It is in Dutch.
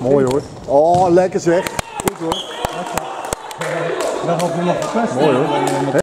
Mooi hoor. Oh, lekker zeg. Goed hoor. Dat had hij nog gepest. Mooi hoor.